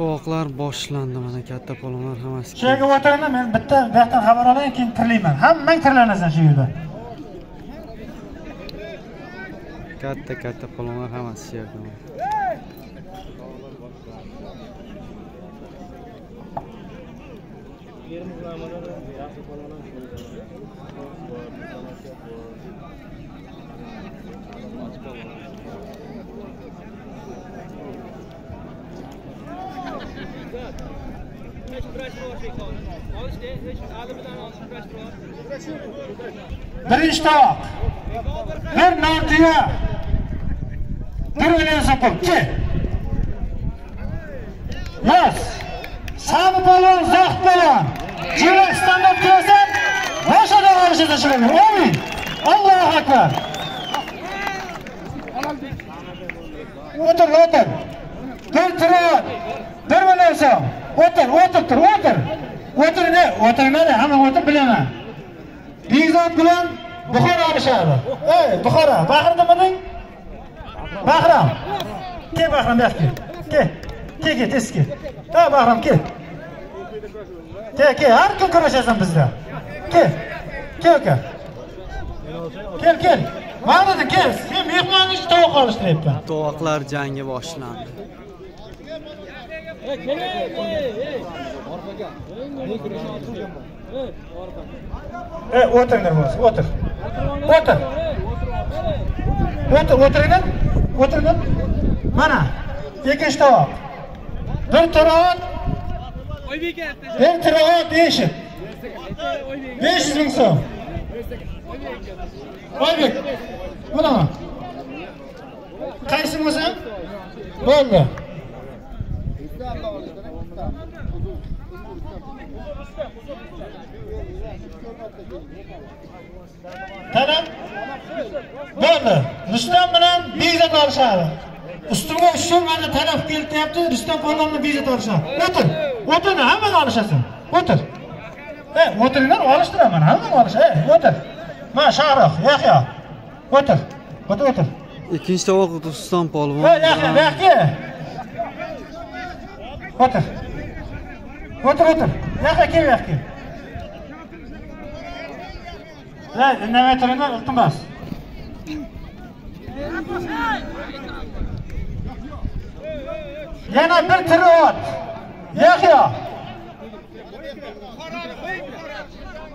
tovoqlar boshlandi mana katta polvonlar hammasi shu yerga o'tiringlar men bitta bu yoqdan xabar olayin keyin tirilayman hammang tirilanasan shu yerda. Katta katta polvonlar hammasi shu yerda birinchi tovoq bir nortiya bir million so'qib kel yoz sani polvon zohid polvon jirak standart kelasan boshada olishasan shularga omin allohu akbar o'tir o'tir bir turib bir narsa o'tir o'tir tur o'tir o'tir ne o'tirmadi hamma o'tir bilaman Bekzod bilan Buxoro olishadi. Ey, Buxoro, Bahri nimading? Bahram. Kel Bahram bu yoqqa. Kel. Kel, kel, tez kel. Ha, Bahram kel. Kel, kel, har kun kurashasan bizda. Kel. Kel aka. Kel, kel. Mana dedi, kel. Sen mehmonni tovuq olishtiryapman. tovoqlar jangi boshlandi Ey, o'tiringlar bo'lsa, o'tir. O'tir. O'tir, o'tiringlar. O'tiringlar. Mana, ikkinchi tovoq. Bir tovoq. Bir tovoq deyishib. 500 ming so'm. Oybek. Bunaqa. Qaysi bo'lsam? Bo'ldi. Tamam. Bo'ldi. Rustam bilan Bekzod olishadi. Ustimga ushun mana taraf keltiryapti. Rustam polvonni Bekzod olishadi. O'tir. O'tir, hammani olishasan. O'tir. E, o'tiringlar, olishtiraman. Hammani olish. E, o'tir. Mana Shahroh, Yahyo. O'tir. O'tir, o'tir. ikkinchi tovoq rustam polvon Yahyo, yoqqa. O'tir. O'tir, o'tir. Yahyo, kel bu yoqqa. Ha, indamay turinglar, iltimos. Yana bir tiri ot. Yahyo.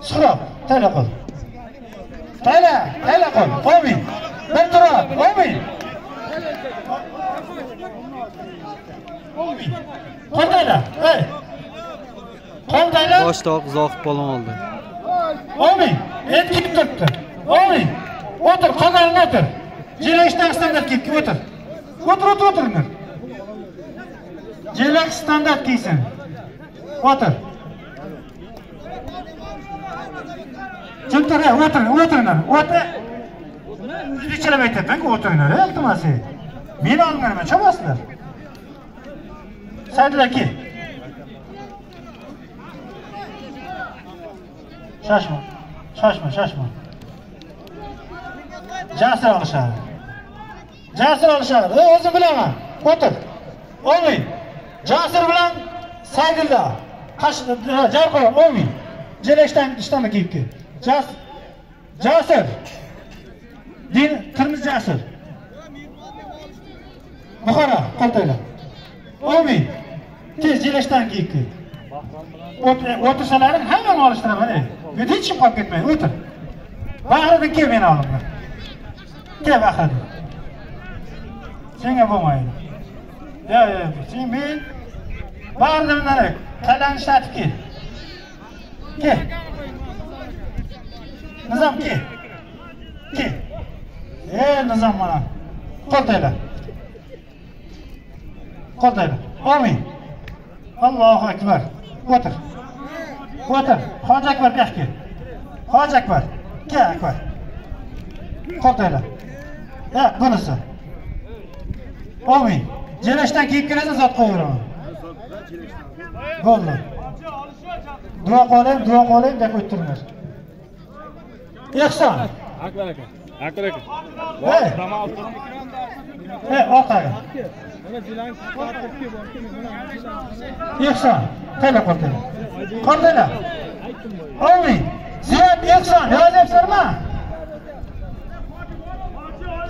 suhrob tayla qol. Tayla, tayla qol. Qo'ying. Bir tiri ot. Qo'ying. Qo'y tayla. Ey. Qo'y tayla. bosh zohid polvon oldi Omin. Et kelib turibdi. Omin. O'tir, qozonga o'tir. Jelakishdan standart kiyib o'tir. O'tir, o'tir, o'tiringlar. Jelak standart kiysin. O'tir. Chuntir, o'tiring, o'tiringlar. O'tir. Ichilib aytyapman-ku, o'tiringlar, iltimos. Meni olganman, chamasizlar. Saydlar kel. Shoshma. Shoshma, shoshma. Jasir olishadi. Jasir olishadi. O'zim bilaman. O'tir. O'min. Jasir bilan Saydilda. Qash Jarqon o'min. Jelashdan ishtonni kiyib kel. Jasir. Jasur. Din Qirmiz Jasur. Buxoro, qo'ltaylar. O'min. Tez jelashdan keyin kel. O'tirsalaring hammani olishtiraman. ey. Bu yerda hech kim qolib ketmaydi. O'tir. Bahriddin kel meni olimga. Kel Bahriddin. Senga bo'lmaydi. Yo, yo, sen men Bahriddin mana kallani ishlatib kel. Kel. nizom kel. Kel. e nizom mana. Qo'ltaylar. Qo'ltaylar. olmang Allohu akbar. O'tir. O'tir. Hoji Akbar bu yoqqa. Hoji Akbar. Kel Akbar. Qo'ltaylar. Ha, bunisi. Amin. Jelashdan kiyib kelasan, zot qo'yaveraman. Bo'ldi. Duo qilaylik, duo qilaylik deb o'tiringlar. Ehson. akbar aka akbar aka. Hey, orqaga. Ehson qayla qo'ltayla qo'ltayla olmay ziyod ehson yozyapsizlarmi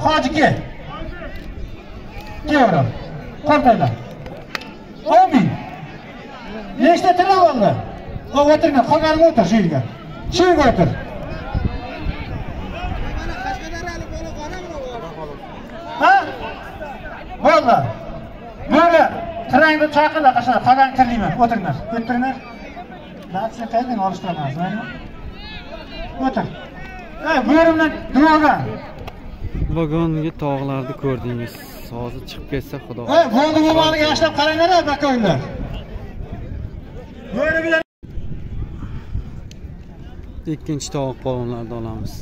hoji kel kelaver qo'ltayla olmay nechta tilla bo'ldi o'tiringlar qolganingga o'tir shu yerga. Shu yerga o'tir ha bo'ldi bo'ldi tirangni chaqirlar qashqa qolgan kirlayman o'tiringlar o'tiringlar latsni qayerdan olishtiraman mayli o'tir. Bu yerimdan duoga bugungi tog'larni ko'rdingiz. Hozir chiqib ketsa xudo bo'ldi bo'lmag'ini yaxshilab qaranglar bilan ikkinchi tovuq polvonlarni olamiz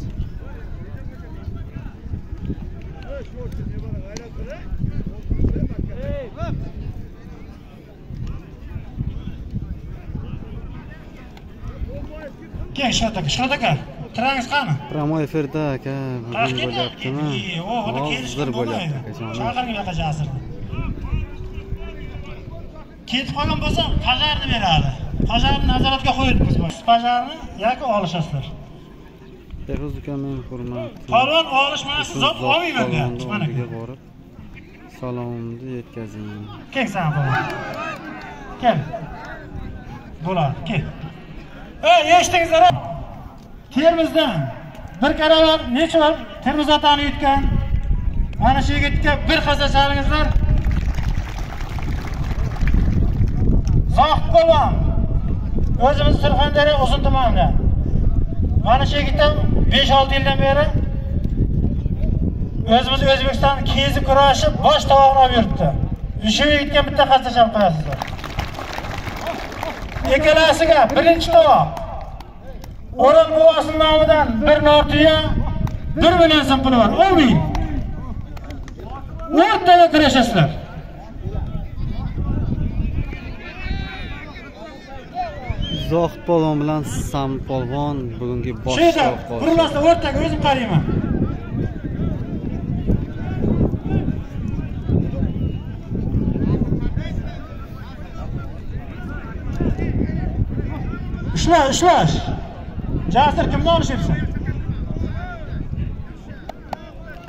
keling shuhrat aka shuhrat aka tirangiz qani prямой efirda aka bugun bo'lyaptimi hozir bo'lyapti akajonim chaqirgin buyoqqa jasirni ketib qolgan bo'lsa pajarni beradi pajarni nazoratga qo'yibmiz pajarni yoki olishasizlar uka men hurmatli polvon olishmasiz zot olmayman deyapti mana borib salomimni yetkazing kel san polvon kel bo'ladi kel ey eshitdingizlar termizdan bir karavan necha bor termiz otani yutgan? Mana shu yigitga bir hassa chalingizlar zohid polvon o'zimiz surxondaryo uzun tumanida. Mana shu yigit ham besh olti yildan beri o'zimiz o'zbekiston kezi kurashi bosh tovog'ini olib yuribdi. Shu yigitga bitta hassa chalib qo'yasizlar. Ikkalasiga birinchi tovoq o'ram buvasini nomidan bir nortuya bir million so'm puli bor. O'n ming o'rtada kurashasizlar. Zohid polvon bilan sam polvon bugungi bosh shu yerda burilmasdan o'rtaga o'zim qarayman ushla ushlash jasur kimni olishyapsan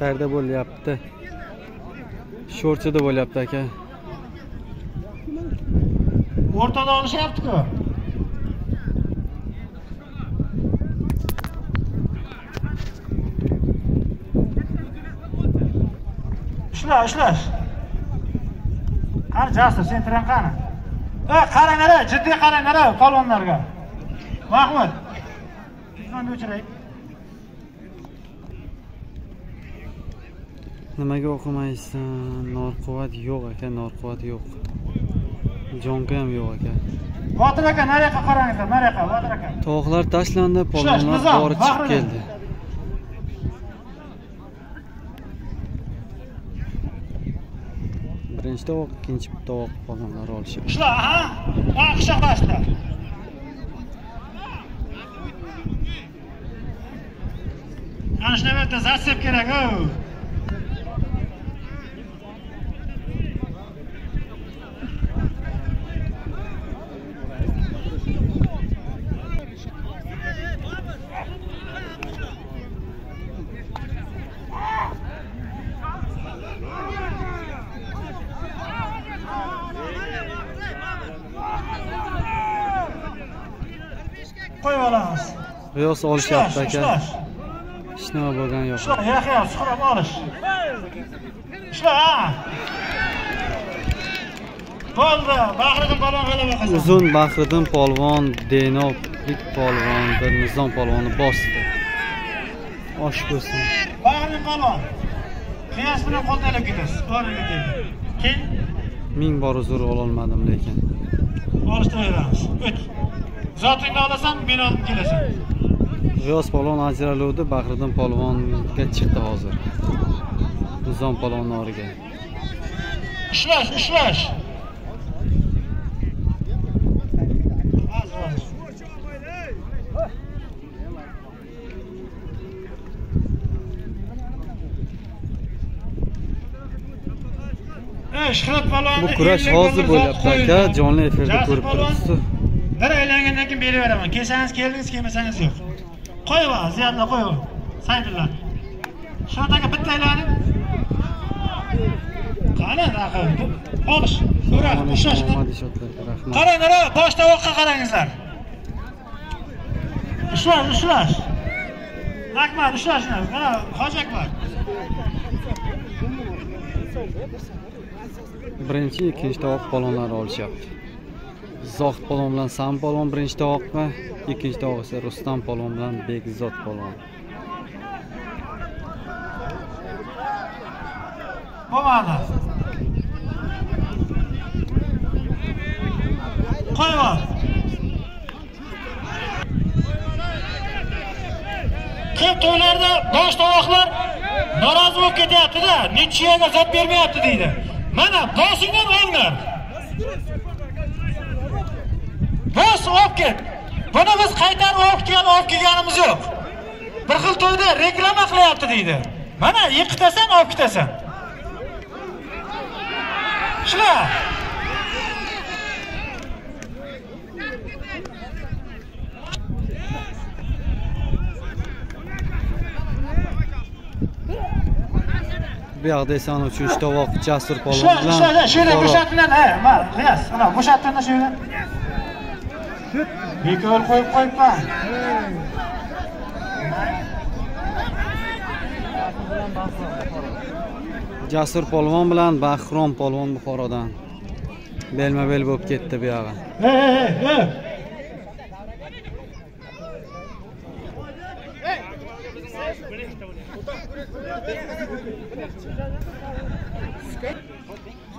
qayerda bo'lyapti sho'rchida bo'lyapti aka o'rtada olishyapti-ku. Ushla, ushlash. Qani Jasur, sen tiran qani? Ey, qaranglar, jiddiy qaranglar polvonlarga. Mahmud. Telefonni o'chiray. nimaga o'qimaysan norquvvat yo'q aka norquvvat yo'q jonka ham yo'q aka Botir aka, nariyoqqa qaranglar, nariyoqqa, Botir aka. tovuqlar tashlandi polvonlar bori chiqib keldi birinchi tovuq ikkinchi tovuq polvonlar olishyapti Ushla, ha? Ha, quchoqlashdi. Ana shu yerda zatsep kerak-ku. Qo'yib olamiz. g'iyos olishyapti aka nima bo'lgani yo'q Ushla, Yahyo, suqrab olish. Ha. Bo'ldi, Bahriddin polvon g'alaba qozondi. uzun bahriddin polvon denoblik polvon bir nizom polvonni bosdi osh bo'lsin Bahriddin polvon. Qiyos bilan qo'ltalab ketasiz. O'rniga keling. Keyin ming bor uzr ololmadim lekin olishtiraveramiz. O't. Zotingni olasan, meni olib kelasan. G'iyos polvon ajraluvdi bahriddin polvonga chiqdi hozir. Nizom polvonni origa. Ushlash, ushlash. Ey, Shuhrat polvonni bu kurash hozir bo'lyapti aka. jonli efirda ko'rib turibsiz. bir aylangandan keyin beraveraman kelsangiz keldingiz kelmasangiz yo'q qo'yib ol ziyodla qo'yib ol saydullar shot aka bitta aylaning qani anaqa olish so'ra ushlash rahmat qaranglar bosh tovoqqa qarangizlar ushlash ushlash akbar ushlash mana hoji akbar birinchi ikkinchi tovoq polvonlari olishyapti zohid polvon bilan sam polvon birinchi tovoqmi ikkinchi tovoq esa rustam polvon bilan bekzod polvon bo'lmadi. Qo'yvor ol. Ko'p to'ylarda bosh tovoqlar norozi bo'lib ketyaptida nechiyaga zot bermayapti deydi. Mana boshingdan olinglar bos olib ket. Buni biz qaytarib olib kelgan olib kelganimiz yo'q. Bir xil to'yda reklama qilyapti deydi. Mana yiqitasan olib ketasan. Shular. Bu yoqda esa ana uchinchi tovoq jasur polvon bilan. shular Buxoro. bo'shatinglar ha mana g'iyos mana bo'shatdinglar shular bekor qo'yib qo'yibman jasur polvon bilan bahrom polvon buxorodan belma bel bo'lib ketdi bu yog'i Hey, hey, hey, hey.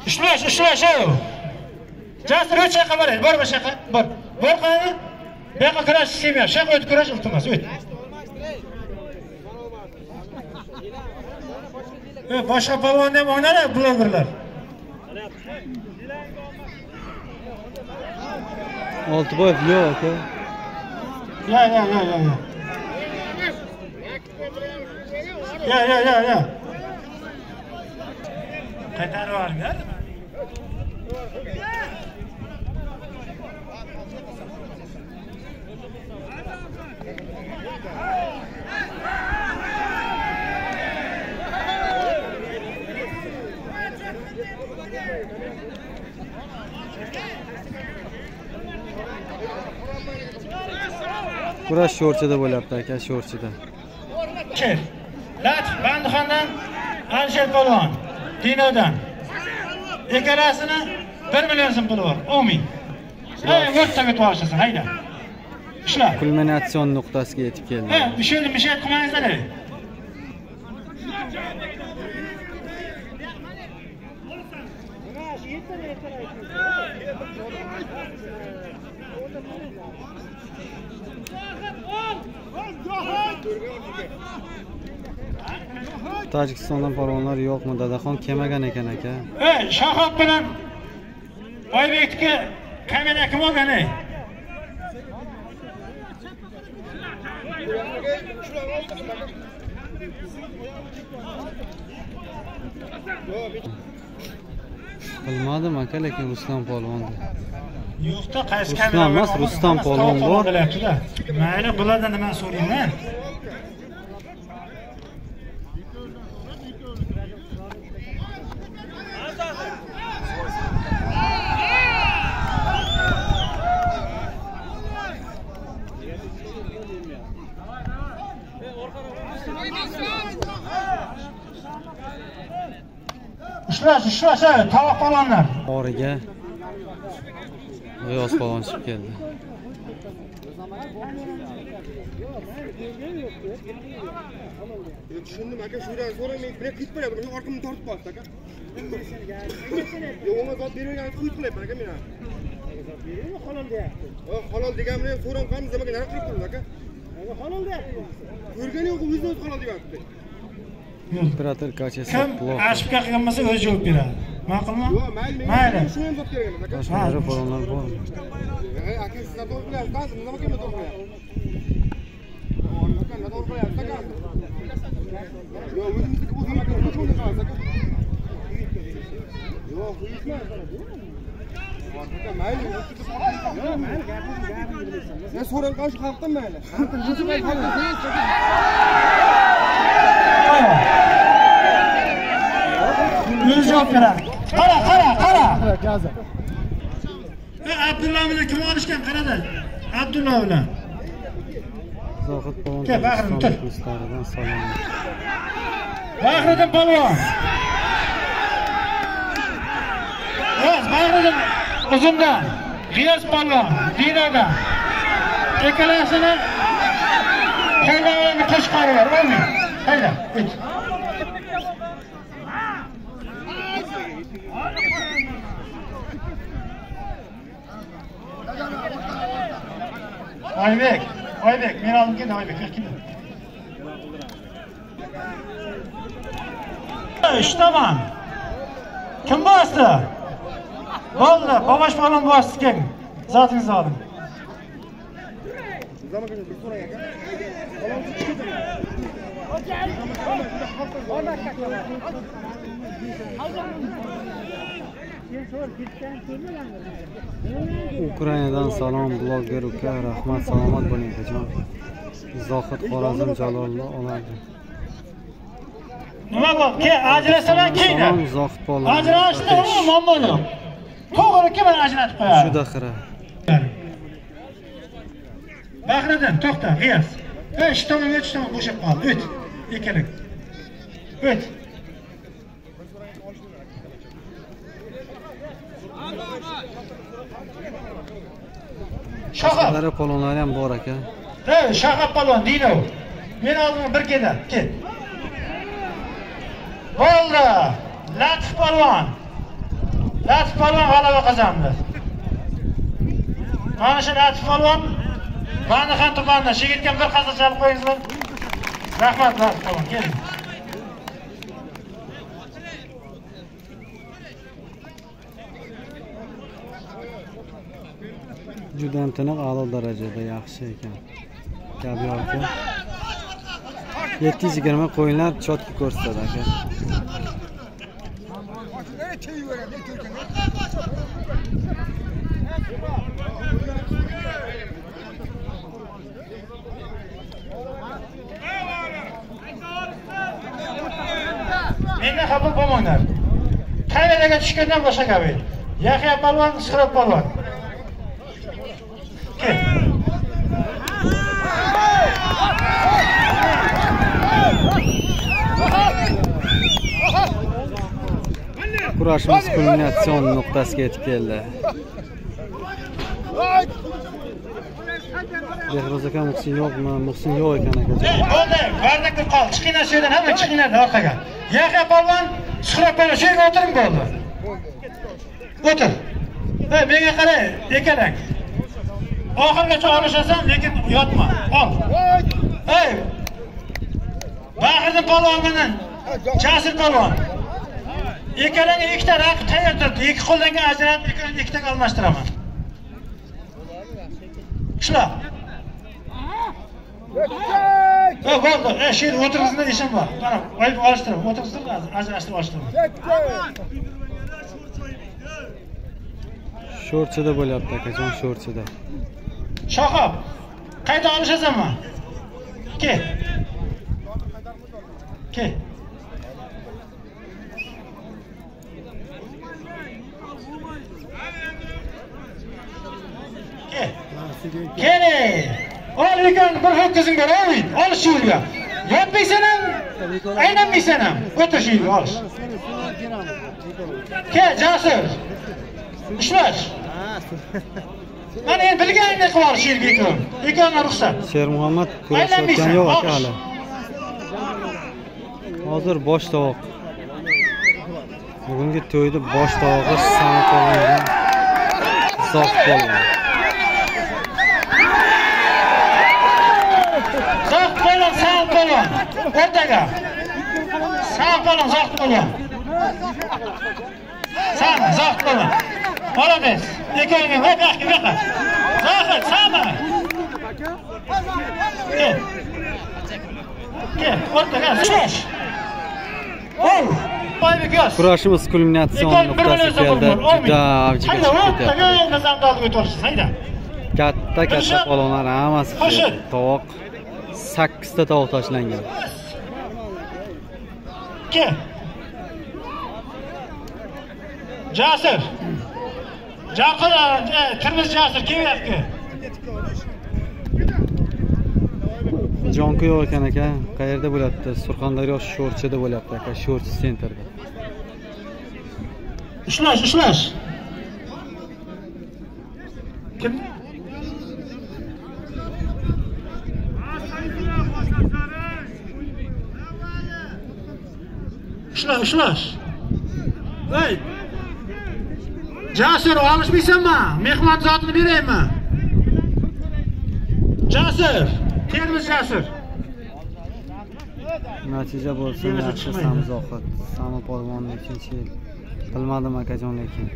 Ushlash, ushlash, ey. Jasur o'ch yoqqa boradi. Bor yoqqa. Bor. Bor qani? Bu yoqqa kurash sevmayapti. Shu yoqqa o'tib kurash iltimos, o't. E, boshqa polvonda ham o'ynadi blogerlar. oltiboyev yo'q aka Ya, ya, ya, ya, ya. Ya, ya, ya, ya. Qaytarib yuboringlar. Kurash sho'rchida bo'lyapti aka sho'rchida. Latif Bandixondan Alisher Polvon. Dinodan. Ikkalasini 1 million so'm puli bor. 10 ming. O'rtaga to'g'rishasan, hayda. Ishla. kulminatsion nuqtasiga yetib keldi bir şeyni bir şey qilmangizlar. ey. Tojikistondan polvonlar yo'qmi dadaxon kelmagan ekan aka Ey, Shahob bilan Oybekniki kamera kim olgan ey? bilmadim aka lekin rustam polvon Yo'qda qaysi Rustam kamera? emas, Rustam Polvon bor. Mayli, bulardan nima so'rayman? Ey, tovoq polvonlar. origa g'iyos polvon chiqib keldi tushundim aka shu yerdan so'rang men bir qilib qo'yapman men orqamni tortib qolibdi aka yo'q unga zot bermagan quyib qilyapman aka men halol deyapti. halol degan bilan so'rab qolamiz nimaga nima qilib turibdi aka Halol deyapti. ko'rgani yo'q o'zini o'zi halol deyapti operator kachesi Kim ashibga qilgan bo'lsa o'zi javob beradi. Ma'qulmi? mayli men ham zot berganman aka siz noto'g'ri qilyapsiz nima qilib noto'g'ri qilyapsiz aka noto'g'ri qilyapsiz aka yo'q o'zimizniki bo'lsin aka qilib qilasiz aka Yo'q, mayli. Yo'q, mayli, gapni gapni bilasan. Sen so'rang qolish xalqdan mayli. Xalqdan javob beradi qara qara qara. E, abdulla bilan kim olishgan qarada abdulla bilan zohid polvon Ke, Bahrim, tur. Bahriddin polvon. Bahriddin uzundan. G'iyos polvon, Dinodan. Ikkalasini qo'ldan qo'shib qo'yaver, bo'lmaydi. Hayda, ket. Oybek, Oybek, men oldim keldi Oybek, keldi. Ishtaman. Kim bosdi? Bo'ldi, Bobosh polvon bosdi keling. Zotingizni oling. Zaman keldi, bir so'rang aka. Sen so'r, ketdan kelmaganmi? Ukrainadan salom bloger uka rahmat salomat bo'ling akajon zohid xorazm jalolni oladi Nima bo'ldi? Ke, ajrasalar salom zohid polvon Ajrashdi, muammo yo'q. To'g'ri kim ajratib qo'yadi? shuda xira Bahriddin, to'xta, G'iyos. Shu tomonga o'tish tomon bo'shab qoldi. O't. Ikkalang. O't. Shohab. boshqalari polvonlari ham bor aka Ey, Shohab polvon, Dino. Men oldimga bir keda, ket. Bo'ldi. Latif polvon. Latif polvon g'alaba qozondi. Mana shu Latif polvon Bandixon tumanida shigitga bir qaza chalib qo'yingizlar. Rahmat Latif polvon, keling. Judayam tiniq a'lo darajada yaxshi ekan gabi aka yetti yuz yigirma qo'yinglar chotka ko'rsatadi aka Mendan xafa bo'lmanglar. Kameraga tushgandan boshqa gap edi. Yahya polvon, Suhrat polvon. Kurashimiz kulminatsion nuqtasiga yetib keldi behruz aka muhsin yo'qmi muhsin yo'q ekan akajon Bo'ldi, bardakda qol. Chiqinglar shu yerdan, hamma chiqinglar orqaga. Yahya polvon, Suhrat polvon shu yerga o'tiring bo'ldi. O'tir. Menga qarang, ekalang. Oxirgacha olishasan, lekin yotma. Ol. Ey! Bahriddin polvon bilan Jasur polvon. Ikkalanga ikkita raqib tayyor turibdi. Ikki qo'ldan ajratib, ikkalani ikkitaga almashtiraman. qishloq bo'ldi. Shu yerda o'tirgizdi ishim bor. Mana, olishtirib, o'tirgizdir ajrashtirib olishtirib. Sho'rchida bo'lyapti akajon sho'rchida Shohab, qayta olishasanmi? Kel. Kel. Kel. Keling. Ol ekan bir ho'kizing bor, oling. Olish shu yerga. Yotmaysan ham, aylanmaysan ham. O'tir shu yerga, olish. Kel, Jasur. Ishlash. Mana endi bilganingdek qilib olish ekon. Ekonga ruxsat. shermuhammad kurashayotgani yo'q aka hali hozir bosh tovoq bugungi to'yda bosh tovog'i sani qo'llangan zohid polvon Zohid polvon, sağ polvon. O'rtaga. Sağ polvon, Zohid polvon. Sağ, Zohid polvon. Молодец. Ekonga va baxtga baqa. Zohid, sağma. Kel. Kel, o'rtaga. Yoz. kurashimiz kulminatsion nuqtasiga keldi juda avjiga chiqib ketyapti katta katta polvonlar hammasi tovoq sakkizta tovoq tashlangan. Jasir. Jaqir, e, Tirmiz Jasir kelyapti. jonku yo'q ekan aka qayerda bo'lyapti surxondaryo sho'rchida bo'lyapti aka sho'rchi sentrda Ushlash, ushlash. Kim? Ushlash, ushlash. Ey! Jasur, olishmaysanmi? Mehmon zotini beraymi? Jasur, Termiz Jasur. natija bo'lsin yaxshi samzohid sami polvonni ikkinchi yil bilmadim akajon lekin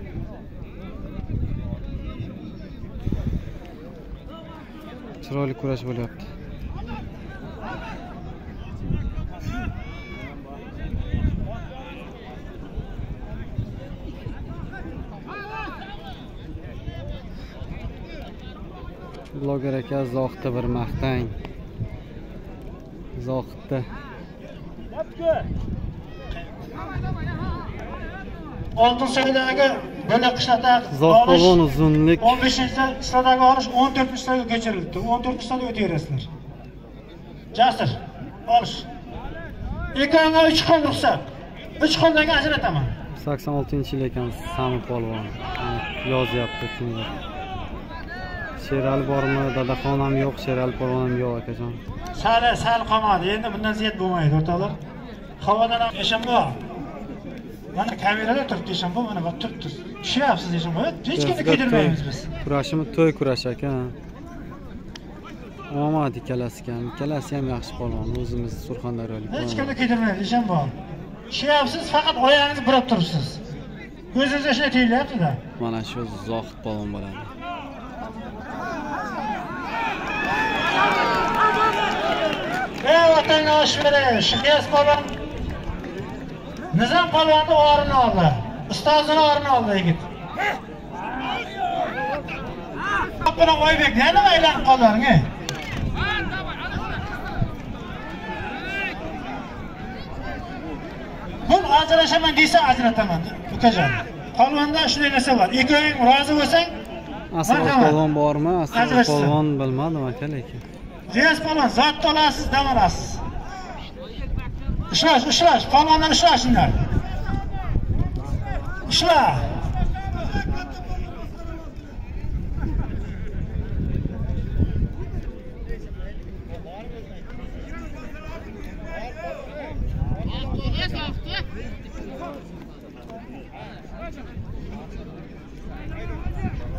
chiroyli kurash bo'lyapti bloger aka zohidni bir maqtang zohidni Oltin soydagi buni qishloqda zohid polvon uzunlik 15 qishloqdagi olish 14 qishloqqa ko'chirildi. 14 qishloqqa o'taverasizlar. Jasur, olish. Ekranga 3 xil ruxsat. 3 xildan ajrataman. 86 yil ekan sami polvon yozyapti sherali bormi dadaxonam yo'q sherali polvonam yo'q akajon Sal sal qolmadi. Endi bundan ziyod bo'lmaydi, o'rtoqlar. Havodan ham Eshanbo. Mana kamerada turibdi Eshanbo, mana bu turibdi. Tushyapsiz Eshanbo. Hech kimni kuydirmaymiz biz. kurashimiz to'y kurashi aka omad ikkalasi ham ikkalasi ham yaxshi polvon o'zimiz surxondaryolik Hech polvon. kimni kuydirmaymiz Eshanbo. Tushyapsiz, faqat oyog'ingizni burab turibsiz. Ko'zingizga shunday tuyulyapti-da. mana shu zohid polvon bo'ladi Ey vatanga oshveri, Shiyas polvon. Nizam polvonni o'rnini oldi. Ustozini o'rnini oldi yigit. Buni Oybek, yana nima aylanib qolding, ey? Bun ajrashaman desa ajrataman, ukajon. Polvonda shunday narsa bor. Ikkoving rozi bo'lsang, asror Marhamat. polvon bormi asror Ajrashsin. polvon bilmadim aka lekin Ziyas falan zat dolasız dam olasiz. Ishlash, ishlash, palondan ishlashinglar. Ishla.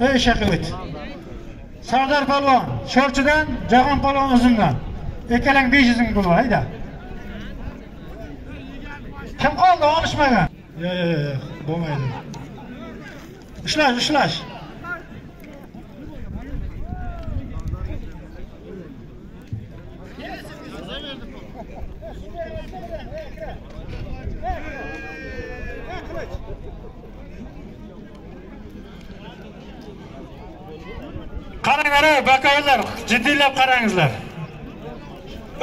Ey Şakıvet. Sardor polvon, Sho'rchidan, Jahon polvon uzundan. Ikkalang 500 ming pul bor, hayda. Kim qoldi olishmagan? Yo'q, yo'q, yo'q, bo'lmaydi. Ushlash, ushlash. Qaranglar, ey bakovullar, jiddiylab qarangizlar.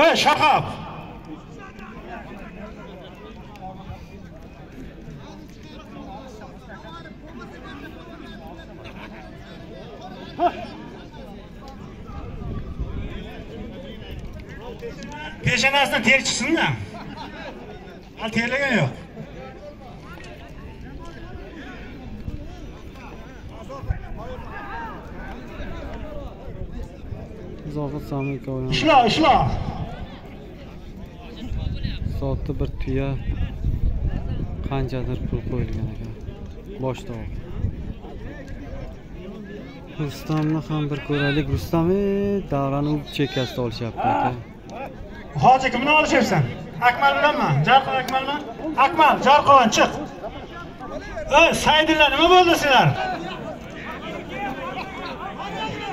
Ey Shahob. peshanasini ter chiqsin-da. Hali terlagan yo'q. Zohid sami ikkovlari Ishla, ishla. soatda bir tuya qanchadir pul qo'yilgan ekan bosh tovoq rustamni ham bir ko'raylik rustam ey, davrani u chekkasida olishyapti aka Hoji kimni olishyapsan? Akmal bilanmi? Jarqon Akmalmi? Akmal, Jarqon chiq. Ey, Saydillar nima bo'ldi sizlar?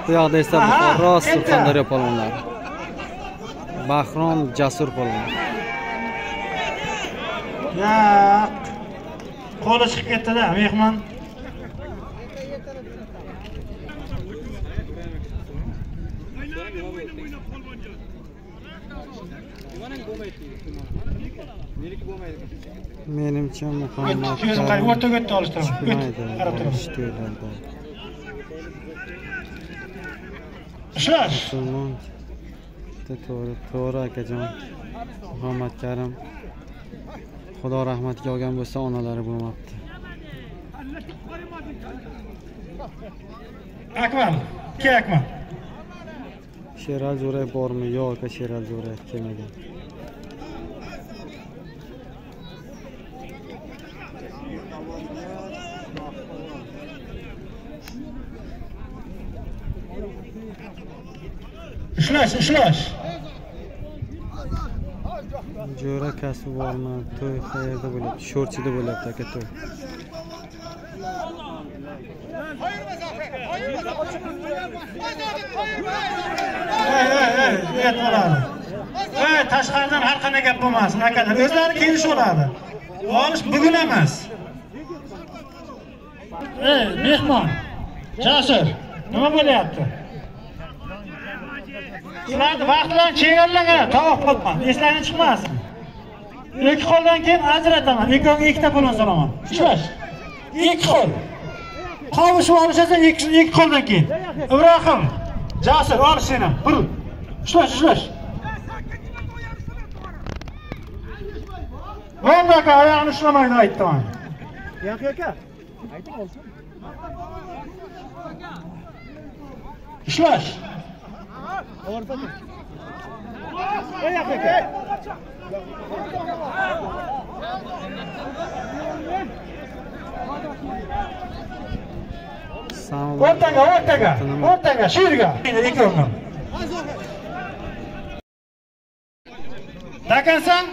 Bu yoqda esa buxoro surxondaryo polvonlari bahrom jasur polvon qo'li chiqib ketdida mehmon menimcha muhammad o'rtaga o'tdi olishtirma chiqmaydi qarab turamiz ushlash musulmon. To'g'ri to'g'ri akajon. Muhammad karim. Xudo rahmatiga olgan bo'lsa onalari bo'lmabdi. Akmal ke akmal. Sherali jo'rayev bormi? Yo'q aka sherali jo'rayev kelmagan ushlash ushlash jo'ra kasbi bormi to'y qayerda bo'lyapti? Sho'rchida bo'lyapti aka to'y. Ey ey ey uyat bo'ladi ey tashqaridan har qanday gap bo'lmasin akalar o'zlari kelishaveradi olish bugun emas. Ey mehmon jasur nima bo'lyapti sizlarni vaqt bilan chegaralangan tovoq qolman eslaring chiqmasin. Ikki qo'ldan keyin ajrataman ikkovga ikkita pulini solaman ushlash ikki qo'l. Qovushib olishasa ikki qo'ldan keyin. Ibrohim jasur ol seni bir ushlash ushlash bo'ldi aka oyog'ini ushlamaydi aytdim Yo'q aka. Ayting olsin. ushlash O'rta tur. Ey aka. Sami o'rtaga o'rtaga o'rtaga shu yerga ikkovini takansan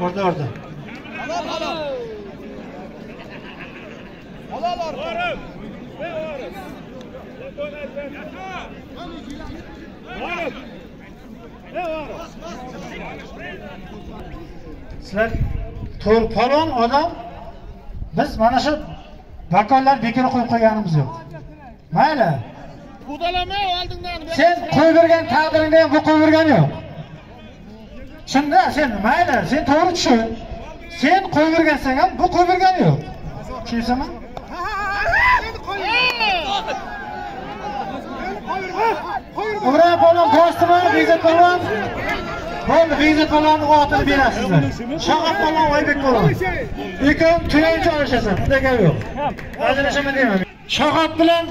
orada orada. Sizlar to'rt palon odam biz mana shu vakollar bekini qo'yib qo'yganimiz yo'q. Mayli. Oldingdan. sen qo'ydirgan taqdiringda ham bu qo'ydirgani yo'q shunda sen mayli sen to'g'ri tushun sen qo'ydirgansan ham bu qo'ydirgani yo'q. Tushunaysanmi ura polvon bosdimi bezat polvon bo'ldi bezat polvonni otini berasizlar shoqat polvon oybek polvon ikkovi tuyancha olishasan bunday gap yo'q. Ajrashaman deyman shoqat bilan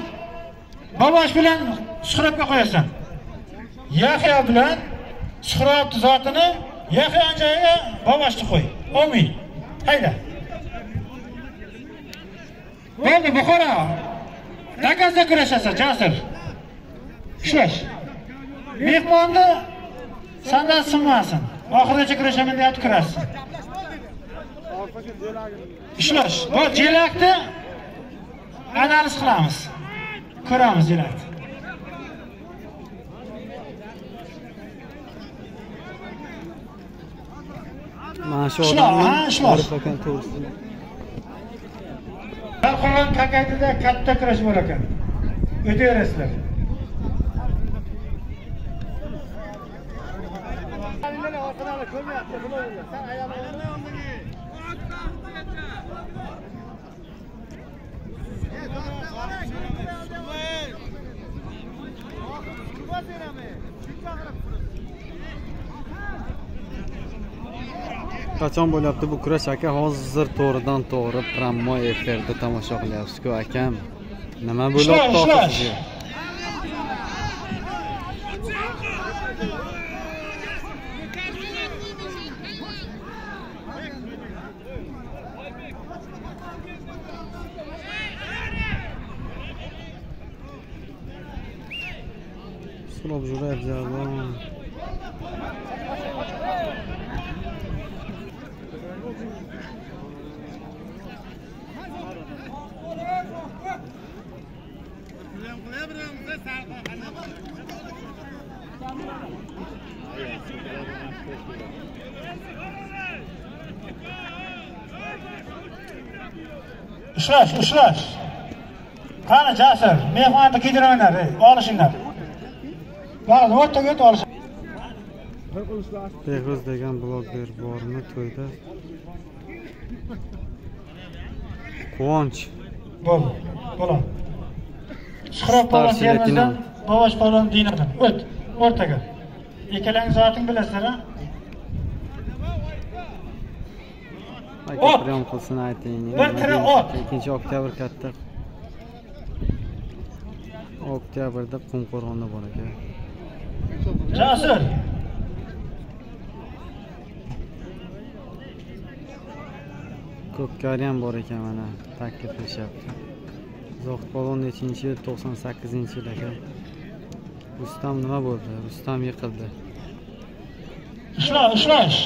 bobosh bilan suhrobga qo'yasan. Yahyo bilan suhrob zotini yahyoni joyiga boboshni qo'y. Omin. Hayda. Bo'ldi buxoro. Takazda kurashasan Jasir. ushlash mehmonni sandan sinmasin. Oxirigacha kurashaman deyapti kurashsin Ishlash. bu jelakni analiz qilamiz. Ko'ramiz jelakni. Mana shu odamni ha, shular. Arif akani to'g'risida Qalqon kakaytida katta kurash bo'lar ekan. O'taverasizlar. Qachon bo'lyapti bu kurash aka? Hozir to'g'ridan to'g'ri prommo efirda tomosha qilyapsiz-ku akam. Nima bo'lyapti sizga? Sulob Jurayev Javon. Ushlash, ushlash. Qani Jasur, mehmonni kiydiringlar, ey, olishinglar. Mana o'rtaga o't olish. Behruz degan bloger bormi to'yda? Quvonch. Bo'ldi. Bo'ldi. Suhrob polvon termizdan. Bobosh polvon dinadan. O't, o'rtaga. Ikkalangiz zoting bilasizlar, ha? Priyom qilsin ayting. Bir tira ot! 2 oktyabr katta. Oktyabrda Qumqo'rg'onda bor ekan. Jasur. Ko'pkari ham bor ekan mana taklif qilishyapti. Zohid polvon nechinchi yil? 98-yil ekan. Rustam nima bo'ldi? Rustam yiqildi. Ushla, ushlash.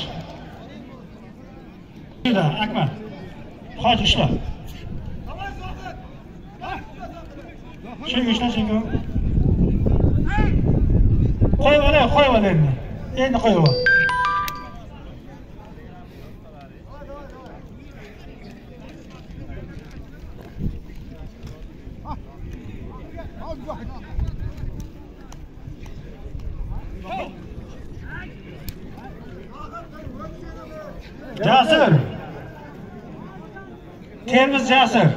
Ida, Akmal. hoji ishla Shunga ushla, shunga. Qo'yib olay qo'yib ol endi. Endi qo'yib ol. Jasur.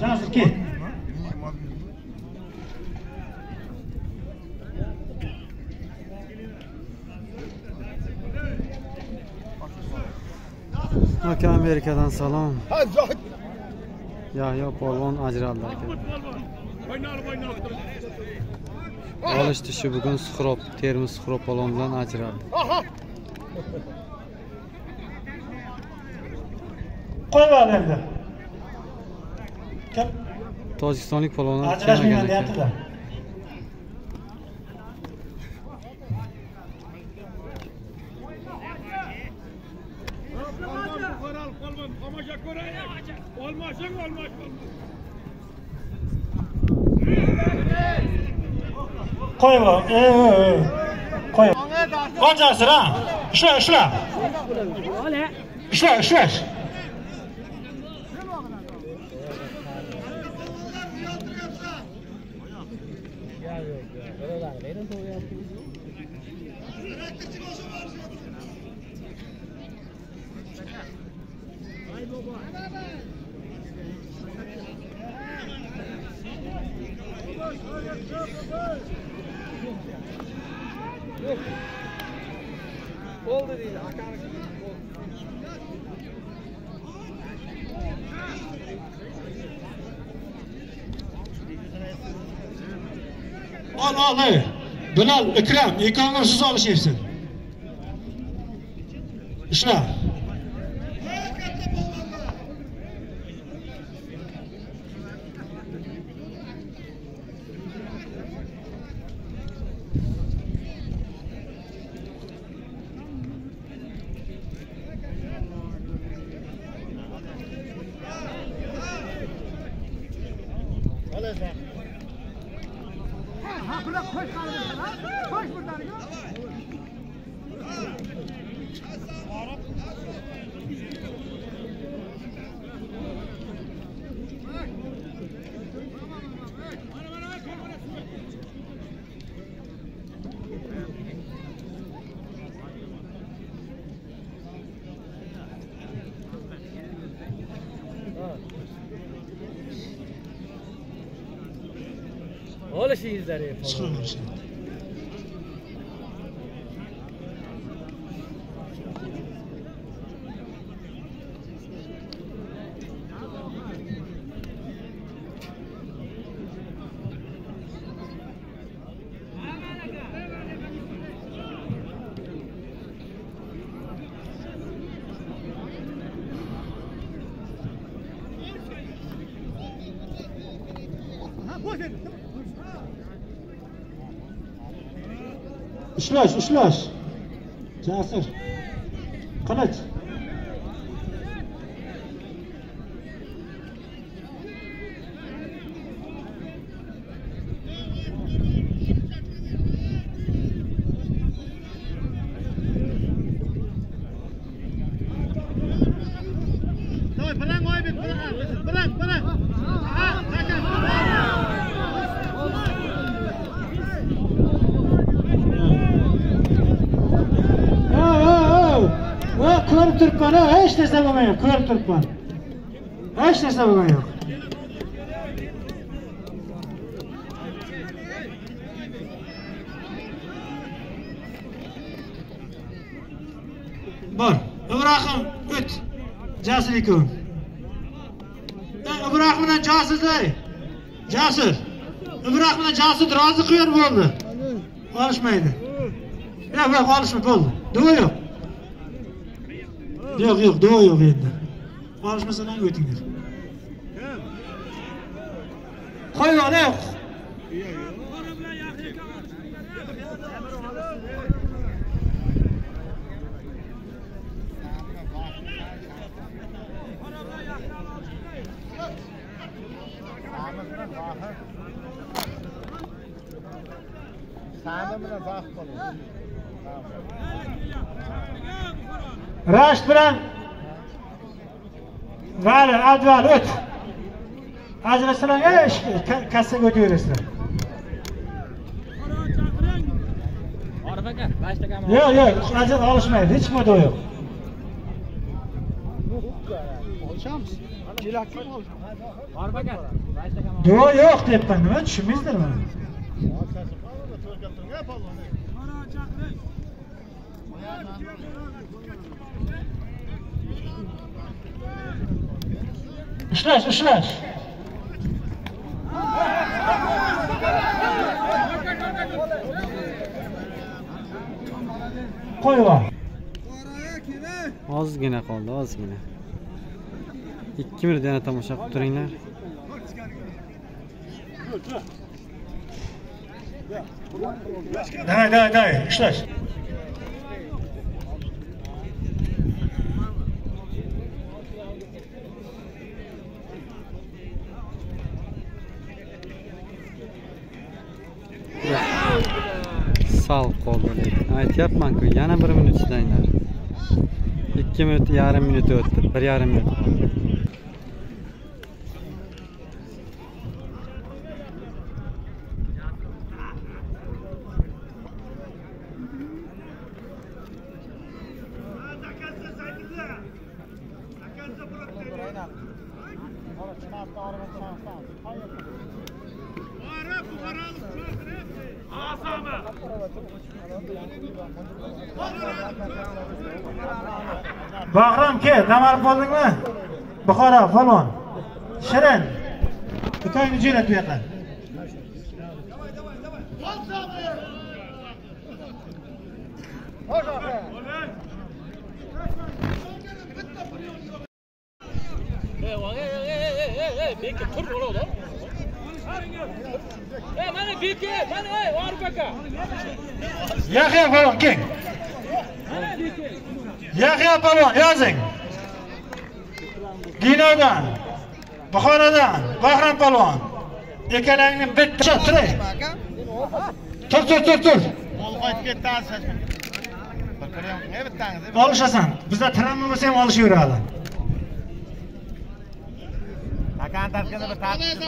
Jasur ket. Aka Amerikadan salom. Zohid. Yahyo polvon ajraldi aka. Olishdi shu bugun Suhrob, Termiz Suhrob polvon bilan ajraldi. Qo'yib ol endi. Kel. Tojikistonlik polvonlar Ajrashmayman kelmagan ekan. deyaptilar. Qo'yib ol. Ey, ey, ey. Qo'yib. ekranga siz olishingiz ishla そうなんですよ。Ishlash ishlash. Jasur qilich Давай, Паран, Ойбек, Паран, Паран, Паран. Ага, Хаkan. ha ha ha ha ko'rib turibman ha hech narsa bo'lgani yo'q ko'rib turibman hech narsa bo'lgani yo'q. Bor ibrohim o't. Jasur ikkoving ibrohim bilan jasur jasur ibrohim bilan jasur rozi qilib bo'ldi. Olishmaydi. Yo'q yo'q olishma bo'ldi. Duo yo'q. Yo'q yo'q duo yo'q endi. Olishmasalar o'tinglar? Qo'yinglar ey Sağda mı da bak rashid bilan vali adval o't. Ajrashsalar kassaga o'taverasizlar Orif aka, 5 takam. yo'q yo'q ajr olishmaydi hech kimda yo'q. Orif aka, 5 takam. duo yo'q deyapman nima tushundingizlarmi ushlash ushlash qo'yib yubor ozgina qoldi ozgina. Ikki minut yana tomosha qilib turinglar. Давай давай давай ushlash sal qoldi lekin aytyapmanku yana bir minut chidanglar ikki minut yarim minut o'tdi bir yarim minut. qoldi Bahram ke, dam olib qoldingmi? Buxoro falon. Shirin. Ukangni jo'nat bu yoqqa. Ey, ey, ey, ey, ey, bekka tur bo'ladi. Ey, mana bekka, mana ey, Orif aka. Yahya falon keng. Yahya falon yozing. Ginodan, Buxorodan, Bahram falon. Ikkalangni bitta turay. Tur, tur, tur, tur. Qo'l ketdi? Olishasan. Bizda tramma bo'lsa ham olishaveradi. Akan tarkini bir tartibchi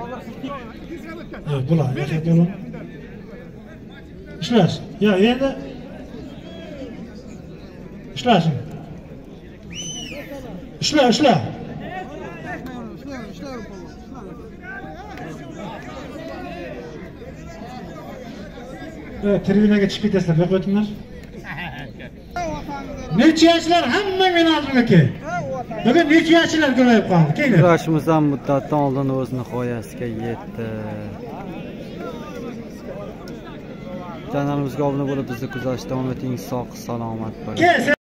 vaqt. Yo'q, bular, Yahya falon. Ishlash. Yo, endi ishlashing. Ishla, ishla. Evet, tribunaga chiqib ketasizlar, yo'q o'tinglar. Necha yoshlar hammang meni oldimga kel. Bugun necha yoshlar ko'payib qoldi. Kelinglar. kurashimiz ham muddatdan oldin o'z nihoyasiga yetdi kanalimizga obuna bo'lib bizni kuzatishda davom eting sog' salomat bo'ling